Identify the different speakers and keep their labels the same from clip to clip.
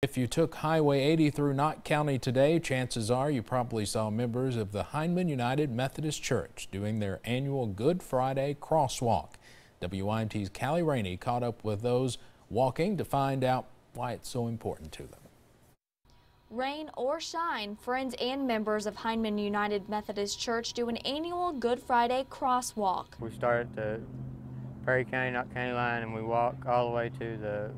Speaker 1: If you took Highway 80 through Knott County today, chances are you probably saw members of the Hindman United Methodist Church doing their annual Good Friday crosswalk. WYMT's Callie Rainey caught up with those walking to find out why it's so important to them.
Speaker 2: Rain or shine, friends and members of Hindman United Methodist Church do an annual Good Friday crosswalk.
Speaker 3: We start at the Perry County, Knott County line and we walk all the way to the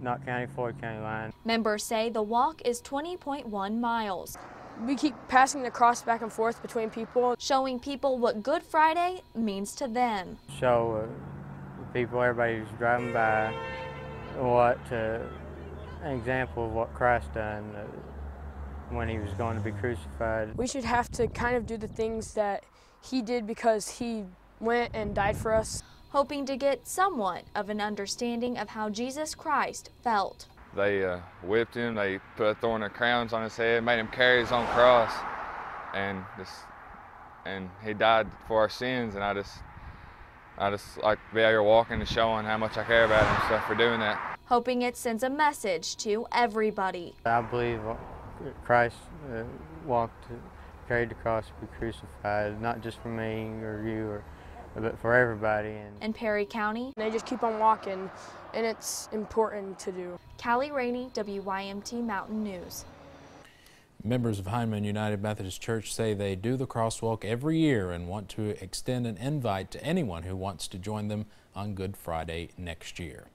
Speaker 3: Knott County, Floyd County line.
Speaker 2: Members say the walk is 20.1 miles.
Speaker 4: We keep passing the cross back and forth between people.
Speaker 2: Showing people what Good Friday means to them.
Speaker 3: Show uh, people, everybody who's driving by, what uh, an example of what Christ done uh, when he was going to be crucified.
Speaker 4: We should have to kind of do the things that he did because he went and died for us
Speaker 2: hoping to get somewhat of an understanding of how Jesus Christ felt.
Speaker 5: They uh, whipped him, they put a thorn of crowns on his head, made him carry his own cross, and just, and he died for our sins, and I just, I just like to be out here walking and showing how much I care about him and stuff for doing that.
Speaker 2: Hoping it sends a message to everybody.
Speaker 3: I believe Christ uh, walked, carried the cross to be crucified, not just for me or you or but for everybody.
Speaker 2: And in Perry County.
Speaker 4: They just keep on walking, and it's important to do.
Speaker 2: Callie Rainey, WYMT Mountain News.
Speaker 1: Members of Hindman United Methodist Church say they do the crosswalk every year and want to extend an invite to anyone who wants to join them on Good Friday next year.